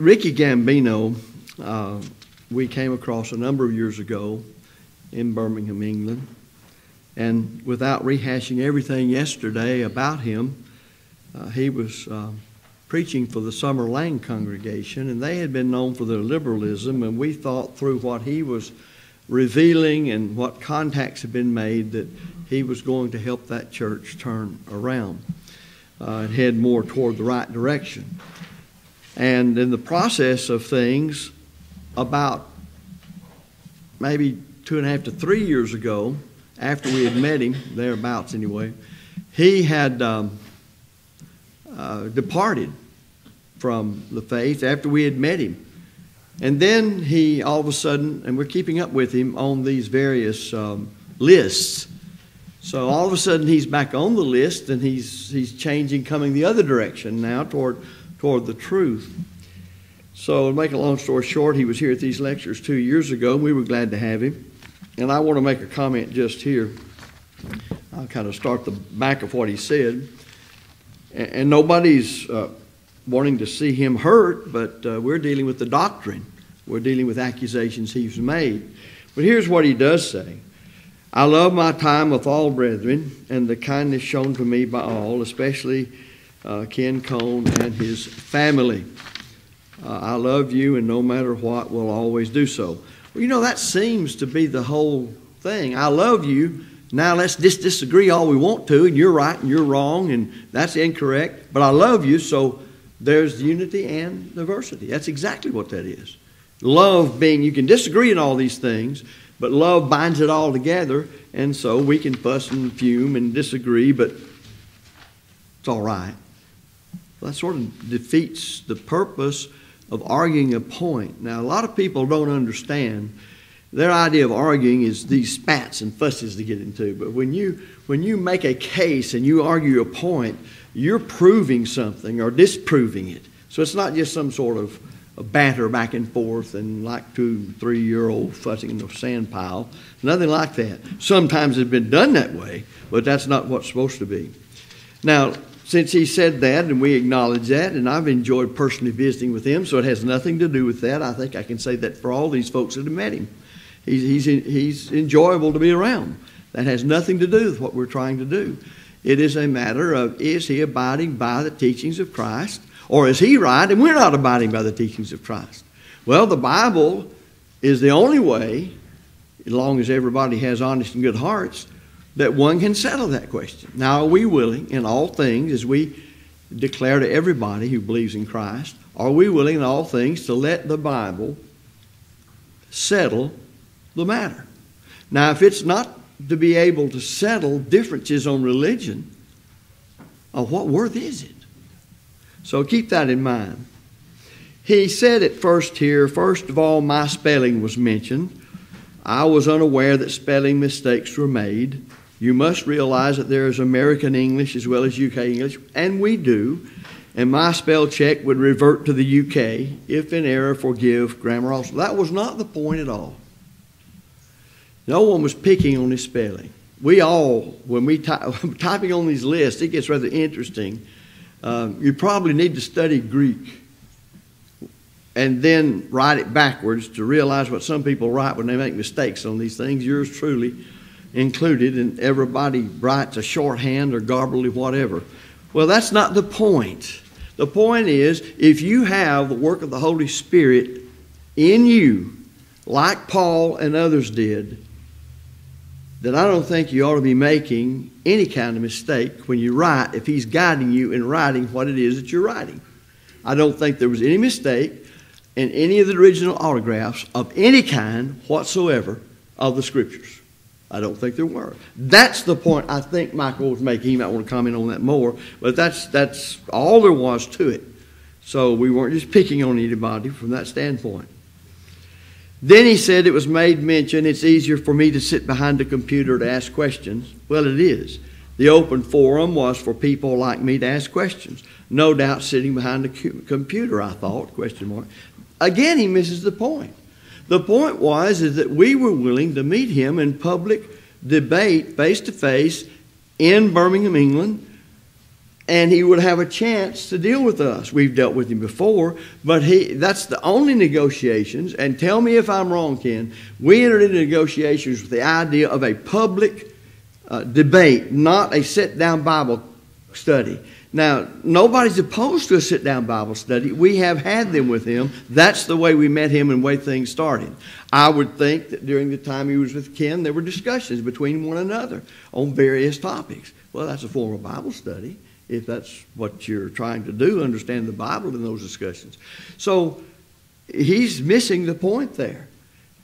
Ricky Gambino, uh, we came across a number of years ago in Birmingham, England. And without rehashing everything yesterday about him, uh, he was uh, preaching for the Summer Lane congregation, and they had been known for their liberalism, and we thought through what he was revealing and what contacts had been made that he was going to help that church turn around uh, and head more toward the right direction. And in the process of things, about maybe two and a half to three years ago, after we had met him, thereabouts anyway, he had um, uh, departed from the faith after we had met him. And then he, all of a sudden, and we're keeping up with him on these various um, lists. So all of a sudden he's back on the list and he's, he's changing, coming the other direction now toward, toward the truth. So, to make a long story short, he was here at these lectures two years ago. And we were glad to have him. And I want to make a comment just here. I'll kind of start the back of what he said. And, nobody's uh, wanting to see him hurt, but uh, we're dealing with the doctrine. We're dealing with accusations he's made. But here's what he does say I love my time with all brethren and the kindness shown to me by all, especially uh, Ken Cone and his family. Uh, I love you, and no matter what, we'll always do so. Well, you know, that seems to be the whole thing. I love you. Now let's disagree all we want to, and you're right and you're wrong, and that's incorrect. But I love you, so there's unity and diversity. That's exactly what that is. Love being, you can disagree in all these things, but love binds it all together, and so we can fuss and fume and disagree, but it's all right. That sort of defeats the purpose of arguing a point. Now, a lot of people don't understand. Their idea of arguing is these spats and fusses to get into. But when you when you make a case and you argue a point, you're proving something or disproving it. So it's not just some sort of banter back and forth and like two, three year old fussing in the sand pile. Nothing like that. Sometimes it's been done that way, but that's not what's supposed to be. Now, since he said that and we acknowledge that, and I've enjoyed personally visiting with him, so it has nothing to do with that. I think I can say that for all these folks that have met him. He's, he's, he's enjoyable to be around. That has nothing to do with what we're trying to do. It is a matter of is he abiding by the teachings of Christ, or is he right and we're not abiding by the teachings of Christ? Well, the Bible is the only way, as long as everybody has honest and good hearts, that one can settle that question. Now, are we willing in all things, as we declare to everybody who believes in Christ, are we willing in all things to let the Bible settle the matter? Now, if it's not to be able to settle differences on religion, of what worth is it? So keep that in mind. He said at first here, first of all, my spelling was mentioned. I was unaware that spelling mistakes were made. You must realize that there is American English as well as UK English, and we do. And my spell check would revert to the UK. If in error, forgive grammar also. That was not the point at all. No one was picking on his spelling. We all, when we ty- typing on these lists, it gets rather interesting. Um, you probably need to study Greek and then write it backwards to realize what some people write when they make mistakes on these things. Yours truly included, and everybody writes a shorthand or garbly whatever. Well, that's not the point. The point is, if you have the work of the Holy Spirit in you, like Paul and others did, then I don't think you ought to be making any kind of mistake when you write if He's guiding you in writing what it is that you're writing. I don't think there was any mistake in any of the original autographs of any kind whatsoever of the Scriptures. I don't think there were. That's the point I think Michael was making. He might want to comment on that more, but that's that's all there was to it. So we weren't just picking on anybody from that standpoint. Then he said it was made mention it's easier for me to sit behind a computer to ask questions. Well, it is. The open forum was for people like me to ask questions. No doubt sitting behind a computer, I thought, question mark. Again, he misses the point. The point was is that we were willing to meet him in public debate face to face in Birmingham, England, and he would have a chance to deal with us. We've dealt with him before, but he that's the only negotiations. And tell me if I'm wrong, Ken. We entered into negotiations with the idea of a public uh, debate, not a sit down Bible study. Now, nobody's opposed to a sit down Bible study. We have had them with him. That's the way we met him and way things started. I would think that during the time he was with Ken, there were discussions between one another on various topics. Well, that's a form of Bible study if that's what you're trying to do, understand the Bible in those discussions. So he's missing the point there.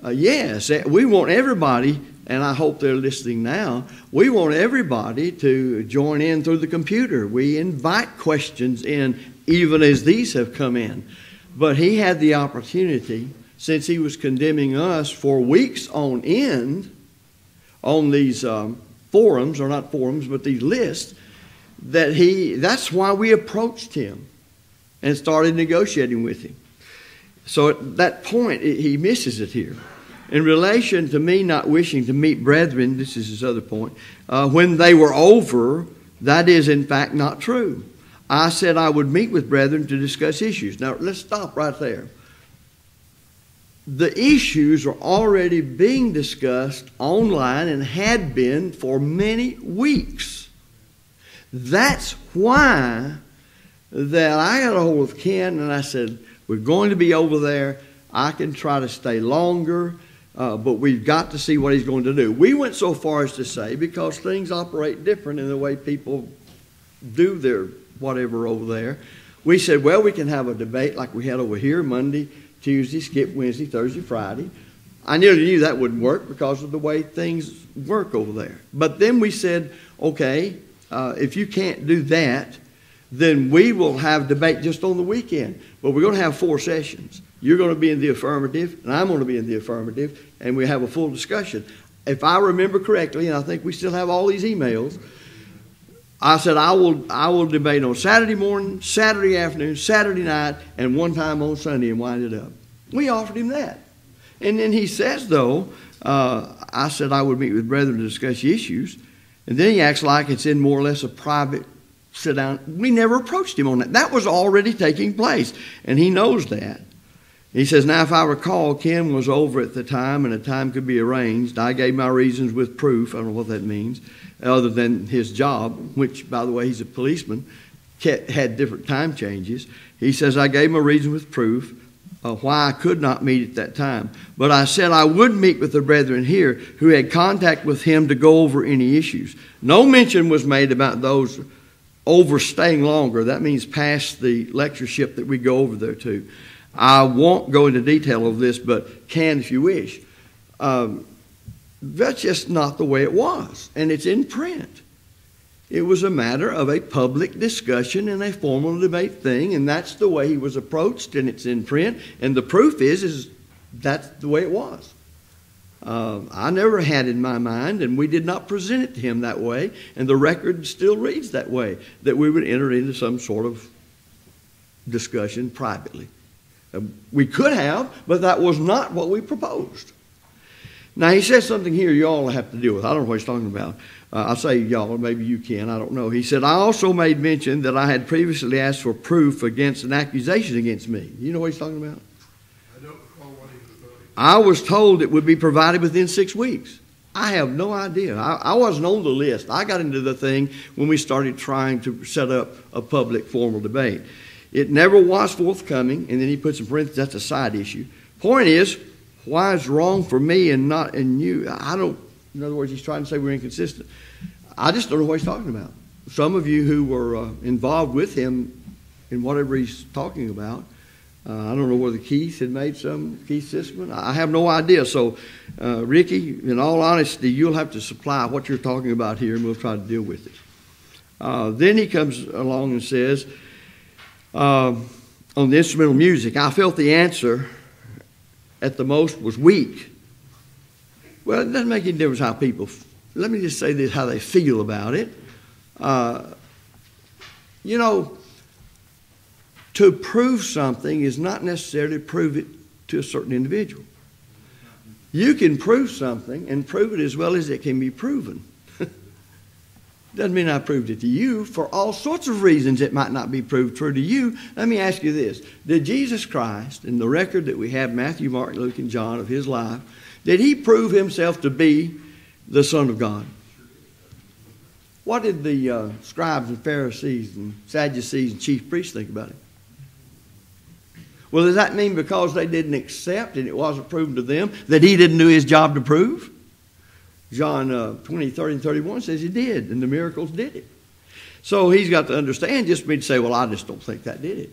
Uh, yes, eh, we want everybody, and I hope they're listening now, we want everybody to join in through the computer. We invite questions in, even as these have come in. But he had the opportunity, since he was condemning us for weeks on end on these um, forums, or not forums, but these lists, that he, that's why we approached him and started negotiating with him. So at that point, he misses it here. In relation to me not wishing to meet brethren, this is his other point, uh, when they were over, that is in fact not true. I said I would meet with brethren to discuss issues. Now let's stop right there. The issues are already being discussed online and had been for many weeks. That's why that I got a hold of Ken and I said, We're going to be over there. I can try to stay longer, uh, but we've got to see what he's going to do. We went so far as to say, because things operate different in the way people do their whatever over there, we said, Well, we can have a debate like we had over here Monday, Tuesday, skip Wednesday, Thursday, Friday. I nearly knew that wouldn't work because of the way things work over there. But then we said, okay, uh, if you can't do that, then we will have debate just on the weekend. But we're going to have four sessions. You're going to be in the affirmative, and I'm going to be in the affirmative, and we have a full discussion. If I remember correctly, and I think we still have all these emails, I said I will I will debate on Saturday morning, Saturday afternoon, Saturday night, and one time on Sunday and wind it up. We offered him that. And then he says, though, uh, I said I would meet with brethren to discuss issues. And then he acts like it's in more or less a private sit down. We never approached him on that. That was already taking place, and he knows that. He says, Now, if I recall, Ken was over at the time, and a time could be arranged. I gave my reasons with proof. I don't know what that means, other than his job, which, by the way, he's a policeman, had different time changes. He says, I gave my reason with proof uh, why I could not meet at that time. But I said I would meet with the brethren here who had contact with him to go over any issues. No mention was made about those overstaying longer. That means past the lectureship that we go over there to. I won't go into detail of this, but can if you wish. Um, that's just not the way it was, and it's in print. It was a matter of a public discussion and a formal debate thing, and that's the way he was approached, and it's in print. And the proof is, is that's the way it was. Uh, I never had in my mind, and we did not present it to him that way, and the record still reads that way, that we would enter into some sort of discussion privately. Uh, we could have, but that was not what we proposed. Now, he says something here you all have to deal with. I don't know what he's talking about. Uh, I'll say y'all, maybe you can, I don't know. He said, I also made mention that I had previously asked for proof against an accusation against me. You know what he's talking about? I don't recall what he was I was told it would be provided within six weeks. I have no idea. I, I, wasn't on the list. I got into the thing when we started trying to set up a public formal debate. It never was forthcoming, and then he puts in parentheses, that's a side issue. Point is, why is wrong for me and not in you? I don't, in other words, he's trying to say we're inconsistent. I just don't know what he's talking about. Some of you who were uh, involved with him in whatever he's talking about, uh, I don't know whether Keith had made some, Keith Sisman. I have no idea. So, uh, Ricky, in all honesty, you'll have to supply what you're talking about here, and we'll try to deal with it. Uh, then he comes along and says, uh, on the instrumental music, I felt the answer at the most was weak. Well, it doesn't make any difference how people let me just say this how they feel about it. Uh, you know, to prove something is not necessarily to prove it to a certain individual. You can prove something and prove it as well as it can be proven. Doesn't mean I proved it to you. For all sorts of reasons, it might not be proved true to you. Let me ask you this Did Jesus Christ, in the record that we have, Matthew, Mark, Luke, and John, of his life, did he prove himself to be the Son of God? What did the uh, scribes and Pharisees and Sadducees and chief priests think about it? Well, does that mean because they didn't accept and it wasn't proven to them that he didn't do his job to prove? John uh, 20, 30, and 31 says he did, and the miracles did it. So he's got to understand just me to say, well, I just don't think that did it.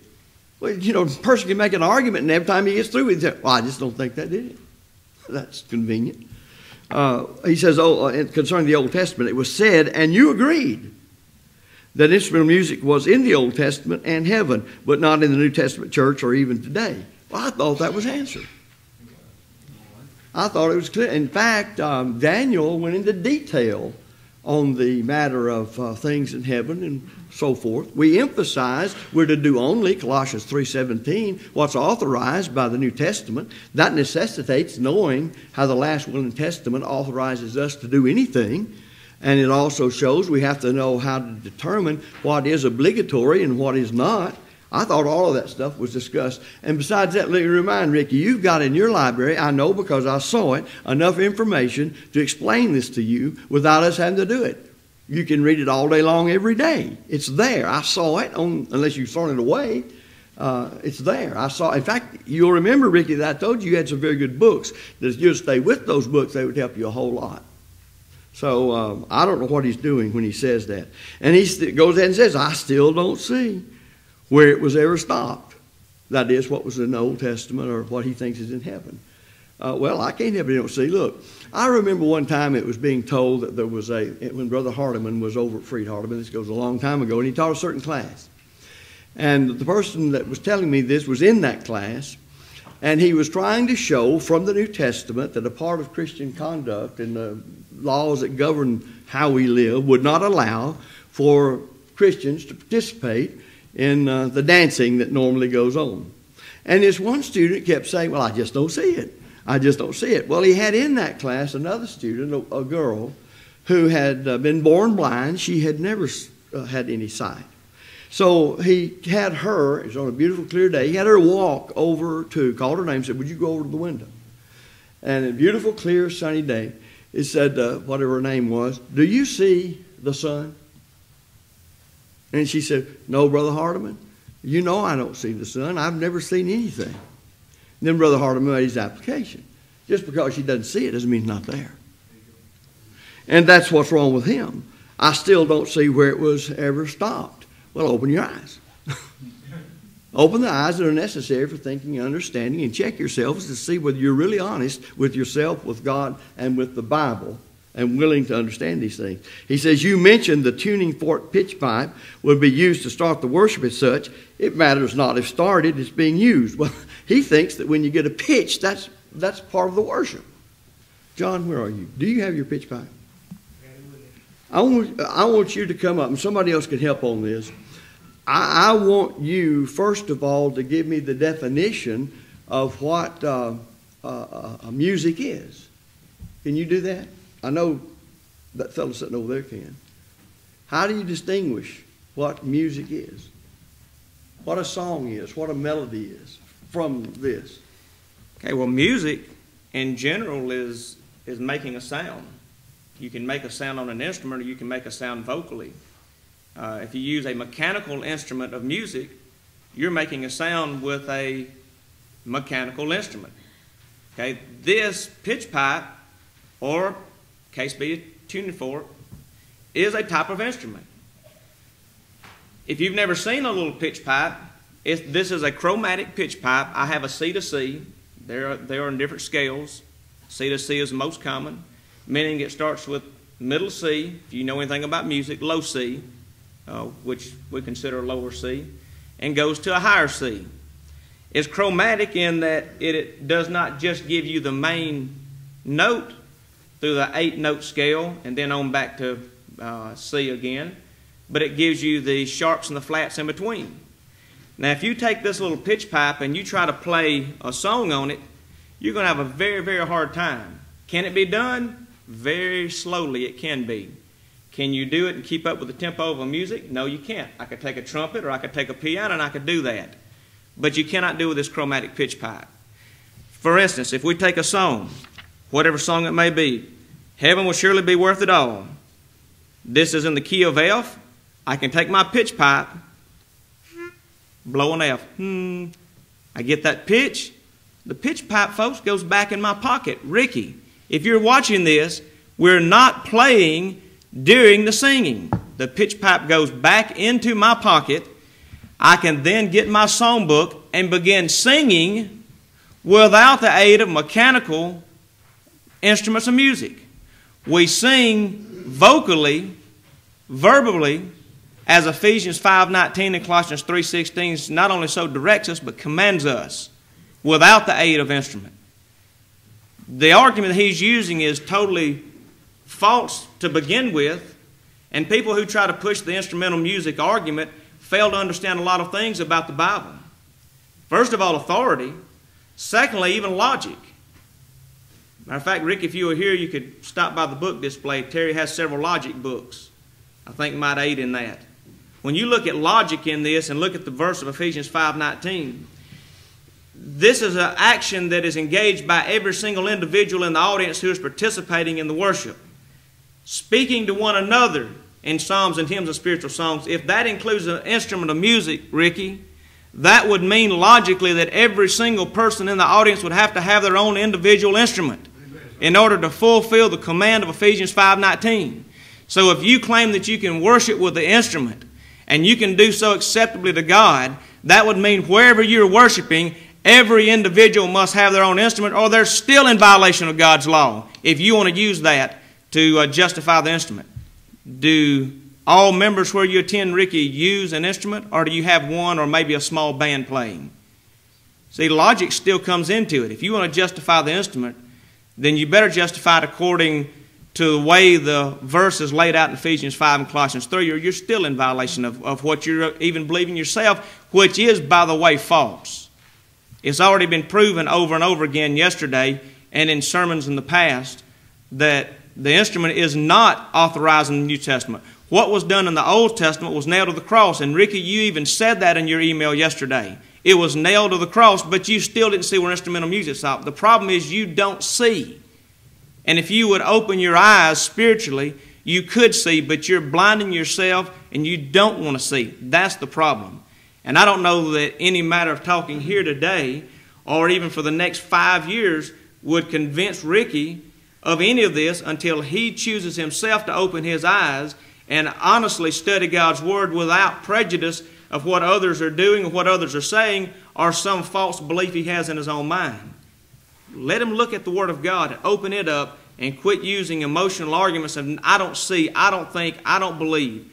Well, you know, a person can make an argument, and every time he gets through, he says, well, I just don't think that did it. That's convenient. Uh, he says, oh, uh, concerning the Old Testament, it was said, and you agreed that instrumental music was in the Old Testament and heaven, but not in the New Testament church or even today. Well, I thought that was answered. I thought it was clear. In fact, um, Daniel went into detail on the matter of uh, things in heaven and so forth. We emphasize we're to do only Colossians 3:17 what's authorized by the New Testament. That necessitates knowing how the last will and testament authorizes us to do anything. And it also shows we have to know how to determine what is obligatory and what is not. I thought all of that stuff was discussed. And besides that, let me remind Ricky, you've got in your library, I know because I saw it, enough information to explain this to you without us having to do it. You can read it all day long every day. It's there. I saw it, on, unless you've thrown it away. Uh, it's there. I saw. In fact, you'll remember, Ricky, that I told you you had some very good books. That if you'd stay with those books, they would help you a whole lot. So um, I don't know what he's doing when he says that. And he st- goes ahead and says, I still don't see where it was ever stopped. That is, what was in the Old Testament or what he thinks is in heaven. Uh, well, I can't help it. Don't see. Look, I remember one time it was being told that there was a when Brother Hardeman was over at Freed-Hardeman, This goes a long time ago, and he taught a certain class. And the person that was telling me this was in that class, and he was trying to show from the New Testament that a part of Christian conduct and the laws that govern how we live would not allow for Christians to participate in uh, the dancing that normally goes on. And this one student kept saying, Well, I just don't see it. I just don't see it. Well, he had in that class another student, a, a girl, who had uh, been born blind. She had never uh, had any sight. So he had her, it was on a beautiful, clear day, he had her walk over to, called her name, said, Would you go over to the window? And a beautiful, clear, sunny day, he said, uh, whatever her name was, Do you see the sun? And she said, No, Brother Hardeman, you know I don't see the sun. I've never seen anything. And then Brother Hardeman made his application. Just because she doesn't see it doesn't mean it's not there. And that's what's wrong with him. I still don't see where it was ever stopped. Well, open your eyes. open the eyes that are necessary for thinking and understanding and check yourselves to see whether you're really honest with yourself, with God, and with the Bible and willing to understand these things. He says, You mentioned the tuning fork pitch pipe would be used to start the worship as such. It matters not if started, it's being used. Well, he thinks that when you get a pitch, that's, that's part of the worship. John, where are you? Do you have your pitch pipe? I want, I want you to come up, and somebody else can help on this. I, I want you, first of all, to give me the definition of what uh, uh, uh, music is. Can you do that? I know that fellow sitting over there can. How do you distinguish what music is? What a song is, what a melody is from this? Okay, well, music in general is, is making a sound. You can make a sound on an instrument or you can make a sound vocally. Uh, if you use a mechanical instrument of music, you're making a sound with a mechanical instrument. Okay, this pitch pipe or case a tuning fork, is a type of instrument. If you've never seen a little pitch pipe, this is a chromatic pitch pipe. I have a C to C. They're, they're in different scales. C to C is most common, meaning it starts with middle C, if you know anything about music, low C, uh, which we consider lower C, and goes to a higher C. It's chromatic in that it, it does not just give you the main note through the eight note scale and then on back to uh, C again. But it gives you the sharps and the flats in between. Now, if you take this little pitch pipe and you try to play a song on it, you're going to have a very, very hard time. Can it be done? Very slowly, it can be. Can you do it and keep up with the tempo of a music? No, you can't. I could take a trumpet or I could take a piano and I could do that. But you cannot do with this chromatic pitch pipe. For instance, if we take a song, whatever song it may be, Heaven will surely be worth it all. This is in the key of F. I can take my pitch pipe, blow an F. Hmm. I get that pitch. The pitch pipe, folks, goes back in my pocket. Ricky, if you're watching this, we're not playing during the singing. The pitch pipe goes back into my pocket. I can then get my songbook and begin singing without the aid of mechanical instruments of music. We sing vocally, verbally, as Ephesians 5.19 and Colossians 3.16 not only so directs us, but commands us without the aid of instrument. The argument he's using is totally false to begin with, and people who try to push the instrumental music argument fail to understand a lot of things about the Bible. First of all, authority. Secondly, even logic. Matter of fact, Rick, if you were here, you could stop by the book display. Terry has several logic books. I think might aid in that. When you look at logic in this and look at the verse of Ephesians 5:19, this is an action that is engaged by every single individual in the audience who is participating in the worship. Speaking to one another in psalms and hymns and spiritual songs, if that includes an instrument of music, Ricky, that would mean logically that every single person in the audience would have to have their own individual instrument in order to fulfill the command of Ephesians 5:19. So if you claim that you can worship with the instrument and you can do so acceptably to God, that would mean wherever you're worshiping, every individual must have their own instrument or they're still in violation of God's law if you want to use that to uh, justify the instrument. Do all members where you attend, Ricky, use an instrument or do you have one or maybe a small band playing? See, logic still comes into it. If you want to justify the instrument, then you better justify it according to the way the verse is laid out in Ephesians 5 and Colossians 3, or you're still in violation of, of what you're even believing yourself, which is, by the way, false. It's already been proven over and over again yesterday and in sermons in the past that the instrument is not authorized in the New Testament. What was done in the Old Testament was nailed to the cross, and Ricky, you even said that in your email yesterday. It was nailed to the cross, but you still didn't see where instrumental music stopped. The problem is you don't see. And if you would open your eyes spiritually, you could see, but you're blinding yourself and you don't want to see. That's the problem. And I don't know that any matter of talking here today or even for the next five years would convince Ricky of any of this until he chooses himself to open his eyes and honestly study God's Word without prejudice of what others are doing or what others are saying or some false belief he has in his own mind. Let him look at the Word of God and open it up and quit using emotional arguments of I don't see, I don't think, I don't believe.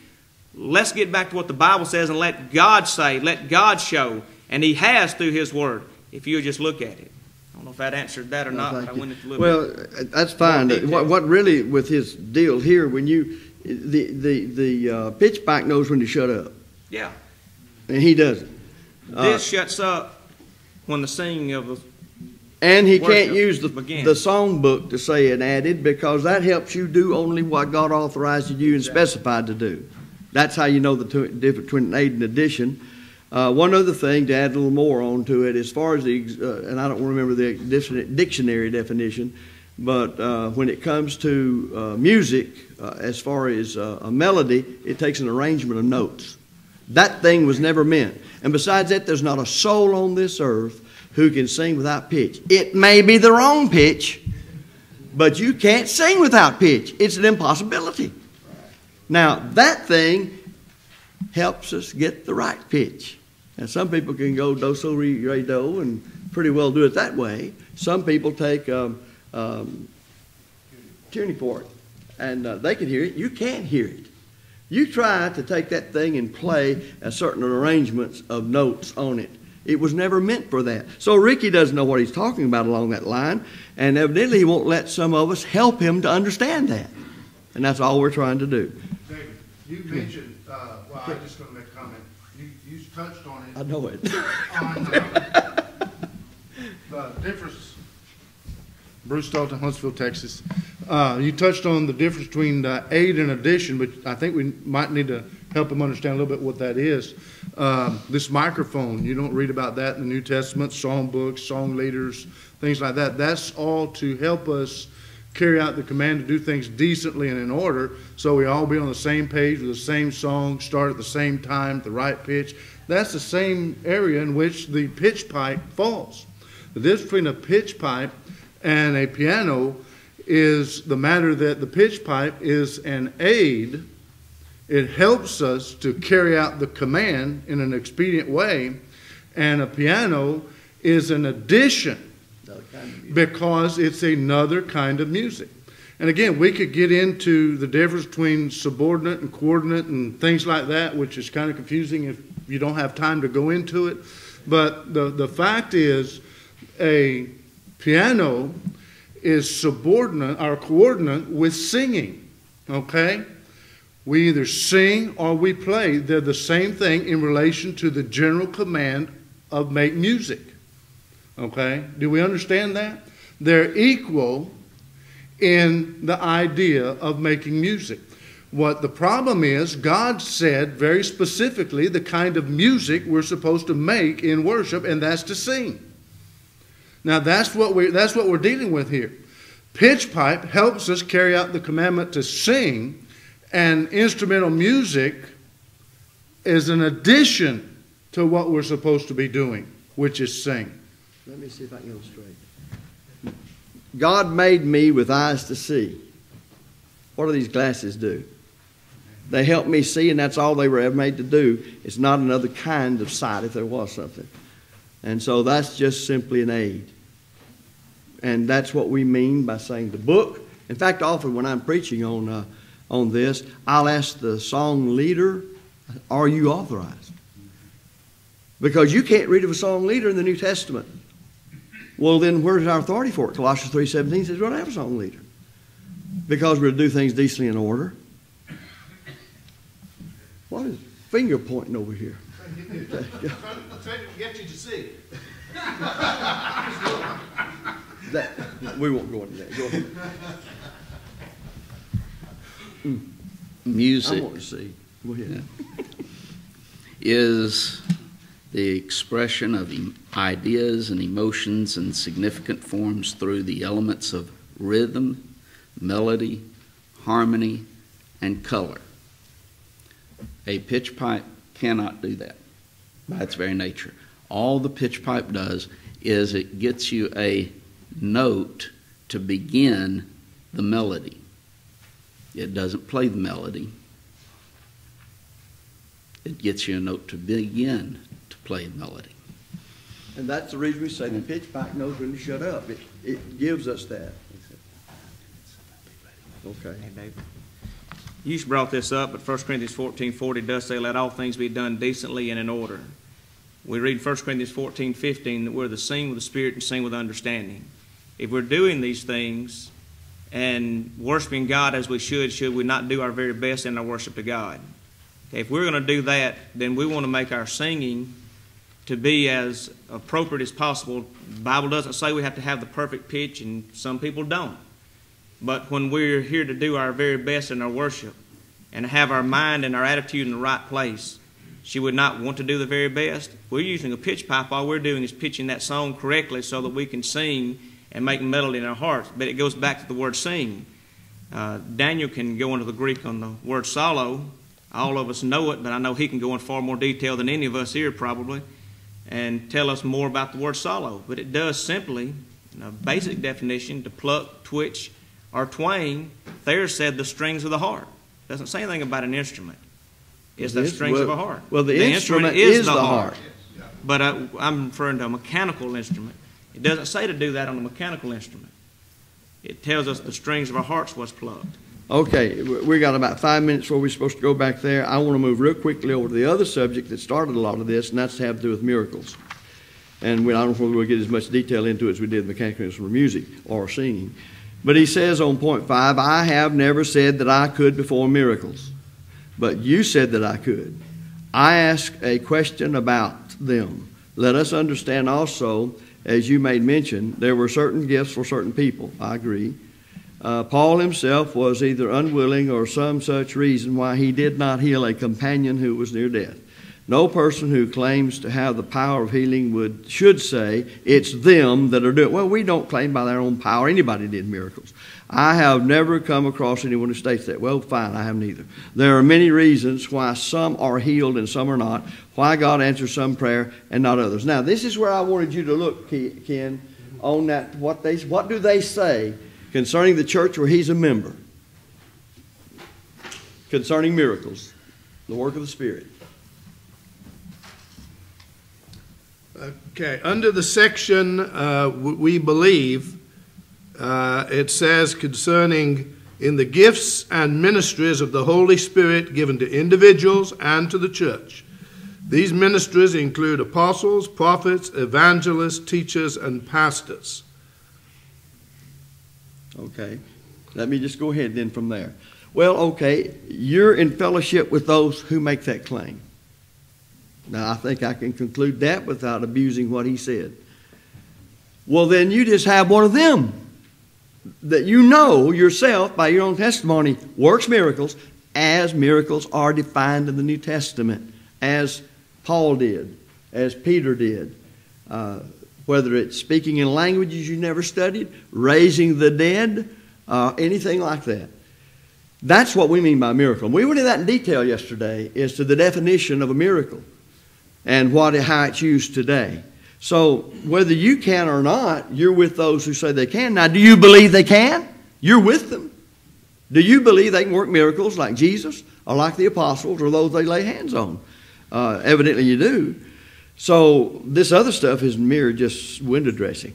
Let's get back to what the Bible says and let God say, let God show. And He has through His Word, if you just look at it. I don't know if that answered that or not, but I went into a little Well, bit. uh, that's fine. What, what really with his deal here, when you, the, the, the uh, pitch pipe knows when to shut up, Yeah. And he doesn't. Uh, This shuts up when the singing of the And he can't use the, begins. the song book to say it added because that helps you do only what God authorized you and specified to do. That's how you know the two, difference between an aid and addition. Uh, one other thing to add a little more onto it, as far as the, uh, and I don't remember the dictionary definition, but uh, when it comes to uh, music, uh, as far as uh, a melody, it takes an arrangement of notes. That thing was never meant. And besides that, there's not a soul on this earth who can sing without pitch. It may be the wrong pitch, but you can't sing without pitch. It's an impossibility. Now, that thing helps us get the right pitch. And some people can go do, so, re, re, do, and pretty well do it that way. Some people take um, um, tuning fork, and uh, they can hear it. You can't hear it. You try to take that thing and play a certain arrangements of notes on it. It was never meant for that. So Ricky doesn't know what he's talking about along that line, and evidently he won't let some of us help him to understand that. And that's all we're trying to do. David, you mentioned, uh, well, I'm just gonna make a comment. You, you touched on it. I know it. on, uh, the difference. Bruce Dalton, Huntsville, Texas. Uh, you touched on the difference between uh, aid and addition, but I think we might need to help him understand a little bit what that is. Um, this microphone, you don't read about that in the New Testament, song books, song leaders, things like that. That's all to help us carry out the command to do things decently and in order, so we all be on the same page with the same song, start at the same time, the right pitch. That's the same area in which the pitch pipe falls. The difference between a pitch pipe and a piano is the matter that the pitch pipe is an aid. It helps us to carry out the command in an expedient way, and a piano is an addition because it's another kind of music. And again, we could get into the difference between subordinate and coordinate and things like that, which is kind of confusing if you don't have time to go into it. But the, the fact is, a piano is subordinate or coordinate with singing. Okay? We either sing or we play. They're the same thing in relation to the general command of make music. Okay? Do we understand that? They're equal in the idea of making music. What the problem is, God said very specifically the kind of music we're supposed to make in worship, and that's to sing. Now that's what we that's what we're dealing with here. Pitch pipe helps us carry out the commandment to sing, and instrumental music is an addition to what we're supposed to be doing, which is sing. Let me see if I can illustrate. God made me with eyes to see. What do these glasses do? They help me see, and that's all they were ever made to do. It's not another kind of sight if there was something. And so that's just simply an aid. And that's what we mean by saying the book. In fact, often when I'm preaching on, uh, on this, I'll ask the song leader, Are you authorized? Because you can't read of a song leader in the New Testament. Well, then where's our authority for it? Colossians 3.17 says we don't have a song leader. Because we're to do things decently in order. What is finger pointing over here? Get you to see. That, we won't go into that. Go ahead. Mm. I Music want to see. Go ahead. is the expression of ideas and emotions in significant forms through the elements of rhythm, melody, harmony, and color. A pitch pipe cannot do that by its very nature. All the pitch pipe does is it gets you a note to begin the melody. It doesn't play the melody. It gets you a note to begin to play the melody. And that's the reason we say the pitch pipe knows when to shut up. It, it gives us that. Okay. You brought this up, but 1 Corinthians fourteen forty does say, let all things be done decently and in order. We read 1 Corinthians fourteen fifteen that we're to sing with the Spirit and sing with understanding. If we're doing these things and worshiping God as we should, should we not do our very best in our worship to God? Okay, if we're going to do that, then we want to make our singing to be as appropriate as possible. The Bible doesn't say we have to have the perfect pitch, and some people don't. But when we're here to do our very best in our worship and have our mind and our attitude in the right place, she would not want to do the very best. We're using a pitch pipe. All we're doing is pitching that song correctly so that we can sing and make melody in our hearts. But it goes back to the word sing. Uh, Daniel can go into the Greek on the word psallo. All of us know it, but I know he can go in far more detail than any of us here probably and tell us more about the word psallo. But it does simply, in a basic definition, to pluck, twitch, or twain, Thayer said the strings of the heart. Doesn't say anything about an instrument. It's the strings well- of a heart. well, the instrument is the heart. But uh, I'm referring to a mechanical instrument. It doesn't say to do that on a mechanical instrument. It tells us the strings of our hearts was plucked. Okay, we got about five minutes before we're supposed to go back there. I want to move real quickly over to the other subject that started a lot of this, and that's to have to do with miracles. And we, I don't know if we'll get as much detail into it as we did mechanical instrument music or singing. But he says on point five, I have never said that I could perform miracles, but you said that I could. I ask a question about them. Let us understand also, as you made mention, there were certain gifts for certain people. I agree. Uh, Paul himself was either unwilling or some such reason why he did not heal a companion who was near death. No person who claims to have the power of healing would should say it's them that are doing. it. Well, we don't claim by their own power. Anybody did miracles. I have never come across anyone who states that. Well, fine, I haven't either. There are many reasons why some are healed and some are not. Why God answers some prayer and not others. Now, this is where I wanted you to look, Ken, on that. What they what do they say concerning the church where he's a member? Concerning miracles, the work of the Spirit. Okay, under the section uh, we believe, uh, it says concerning in the gifts and ministries of the Holy Spirit given to individuals and to the church. These ministries include apostles, prophets, evangelists, teachers, and pastors. Okay, let me just go ahead then from there. Well, okay, you're in fellowship with those who make that claim. Now, I think I can conclude that without abusing what he said. Well, then you just have one of them that you know yourself by your own testimony works miracles as miracles are defined in the New Testament, as Paul did, as Peter did. Uh, whether it's speaking in languages you never studied, raising the dead, uh, anything like that. That's what we mean by miracle. We went into that in detail yesterday as to the definition of a miracle and what how it's used today. So whether you can or not, you're with those who say they can. Now, do you believe they can? You're with them. Do you believe they can work miracles like Jesus or like the apostles or those they lay hands on? Uh, evidently, you do. So this other stuff is mere just window dressing.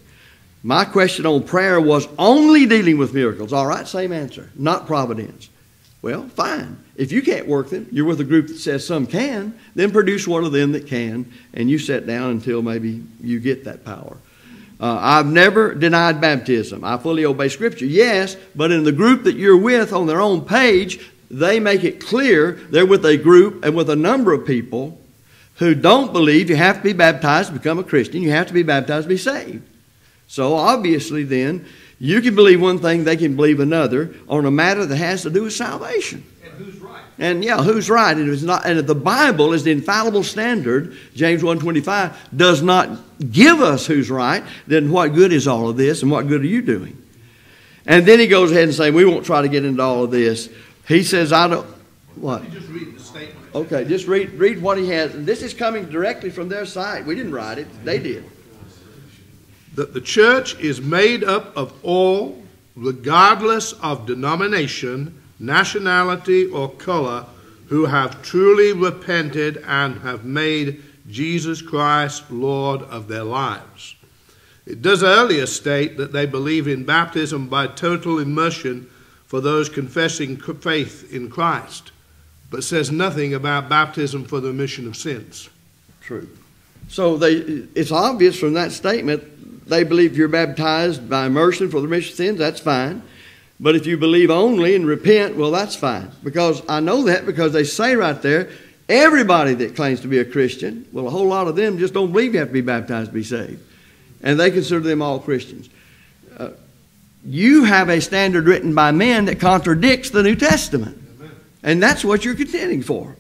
My question on prayer was only dealing with miracles. All right, same answer. Not providence. Well, fine. If you can't work them, you're with a group that says some can, then produce one of them that can, and you sit down until maybe you get that power. Uh, I've never denied baptism. I fully obey Scripture, yes, but in the group that you're with on their own page, they make it clear they're with a group and with a number of people who don't believe you have to be baptized to become a Christian. You have to be baptized to be saved. So obviously, then, you can believe one thing, they can believe another on a matter that has to do with salvation. And who's right? And yeah, who's right? And, it's not, and the Bible is the infallible standard. James 1.25 does not give us who's right. Then what good is all of this and what good are you doing? And then he goes ahead and say, we won't try to get into all of this. He says, I don't, what? You just read the statement. Okay, just read, read what he has. And this is coming directly from their side. We didn't write it, they did that the church is made up of all, regardless of denomination, nationality, or color, who have truly repented and have made Jesus Christ Lord of their lives. It does earlier state that they believe in baptism by total immersion for those confessing faith in Christ, but says nothing about baptism for the remission of sins. True. So they, it's obvious from that statement they believe you're baptized by immersion for the remission of sins, that's fine. But if you believe only and repent, well, that's fine. Because I know that because they say right there, everybody that claims to be a Christian, well, a whole lot of them just don't believe you have to be baptized to be saved. And they consider them all Christians. Uh, you have a standard written by men that contradicts the New Testament. And that's what you're contending for.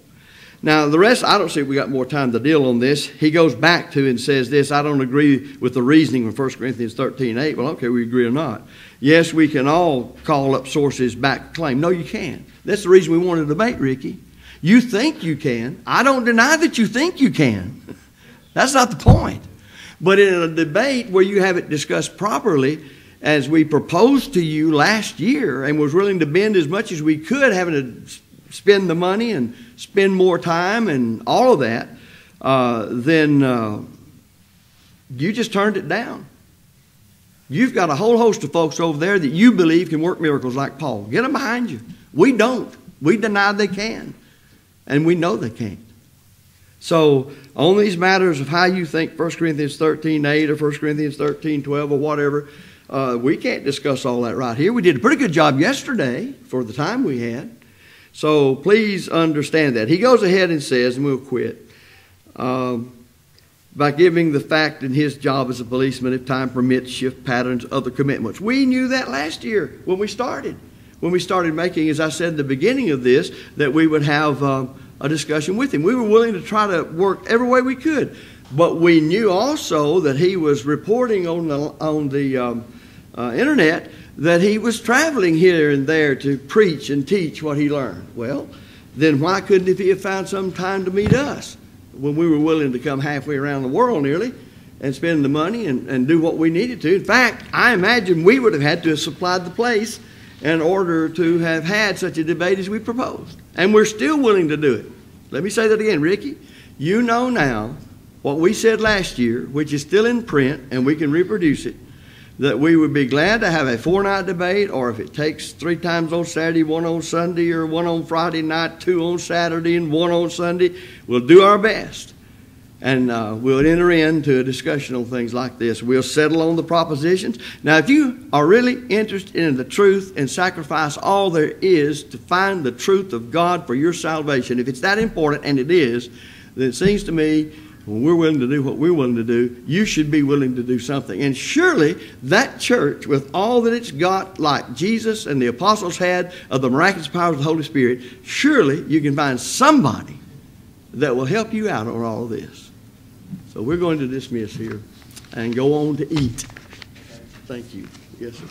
Now, the rest, I don't see if we got more time to deal on this. He goes back to and says this I don't agree with the reasoning of 1 Corinthians 13 8. Well, okay, we agree or not. Yes, we can all call up sources back claim. No, you can't. That's the reason we want to debate, Ricky. You think you can. I don't deny that you think you can. That's not the point. But in a debate where you have it discussed properly, as we proposed to you last year and was willing to bend as much as we could, having to spend the money and spend more time and all of that, uh, then uh, you just turned it down. You've got a whole host of folks over there that you believe can work miracles like Paul. Get them behind you. We don't. We deny they can. And we know they can't. So, on these matters of how you think 1 Corinthians 13 8 or 1 Corinthians 13 12 or whatever, uh, we can't discuss all that right here. We did a pretty good job yesterday for the time we had. So please understand that. He goes ahead and says, and we'll quit. Um, by giving the fact in his job as a policeman, if time permits, shift patterns, other commitments. We knew that last year when we started. When we started making, as I said in the beginning of this, that we would have um, a discussion with him. We were willing to try to work every way we could. But we knew also that he was reporting on the, on the um, uh, internet that he was traveling here and there to preach and teach what he learned. Well, then why couldn't he have found some time to meet us when we were willing to come halfway around the world nearly and spend the money and, and do what we needed to? In fact, I imagine we would have had to have supplied the place in order to have had such a debate as we proposed. And we're still willing to do it. Let me say that again, Ricky. You know now what we said last year, which is still in print, and we can reproduce it, that we would be glad to have a four night debate, or if it takes three times on Saturday, one on Sunday, or one on Friday night, two on Saturday, and one on Sunday, we'll do our best. And uh, we'll enter into a discussion on things like this. We'll settle on the propositions. Now, if you are really interested in the truth and sacrifice all there is to find the truth of God for your salvation, if it's that important, and it is, then it seems to me when we're willing to do what we're willing to do, you should be willing to do something. And surely that church, with all that it's got, like Jesus and the apostles had of the miraculous power of the Holy Spirit, surely you can find somebody that will help you out on all of this. So we're going to dismiss here and go on to eat. Thank you. Yes, sir.